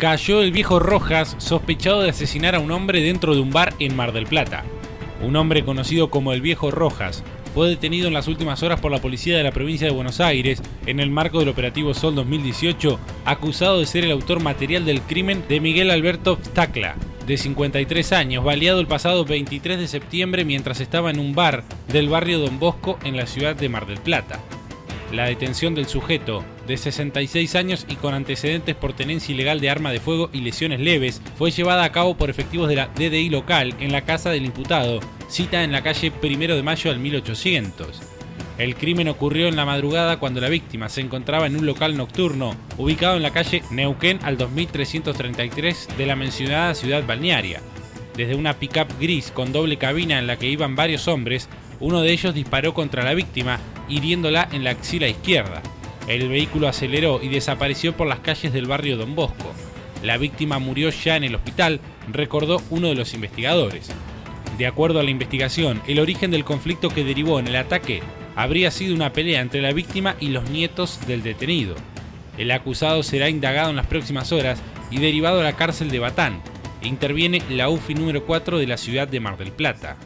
Cayó el viejo Rojas sospechado de asesinar a un hombre dentro de un bar en Mar del Plata. Un hombre conocido como el viejo Rojas fue detenido en las últimas horas por la policía de la provincia de Buenos Aires en el marco del operativo Sol 2018, acusado de ser el autor material del crimen de Miguel Alberto Tacla, de 53 años, baleado el pasado 23 de septiembre mientras estaba en un bar del barrio Don Bosco en la ciudad de Mar del Plata. La detención del sujeto, de 66 años y con antecedentes por tenencia ilegal de arma de fuego y lesiones leves, fue llevada a cabo por efectivos de la DDI local en la casa del imputado, cita en la calle 1 de mayo del 1800. El crimen ocurrió en la madrugada cuando la víctima se encontraba en un local nocturno ubicado en la calle Neuquén al 2333 de la mencionada ciudad balnearia. Desde una pickup gris con doble cabina en la que iban varios hombres, uno de ellos disparó contra la víctima, hiriéndola en la axila izquierda. El vehículo aceleró y desapareció por las calles del barrio Don Bosco. La víctima murió ya en el hospital, recordó uno de los investigadores. De acuerdo a la investigación, el origen del conflicto que derivó en el ataque habría sido una pelea entre la víctima y los nietos del detenido. El acusado será indagado en las próximas horas y derivado a la cárcel de Batán. Interviene la UFI número 4 de la ciudad de Mar del Plata.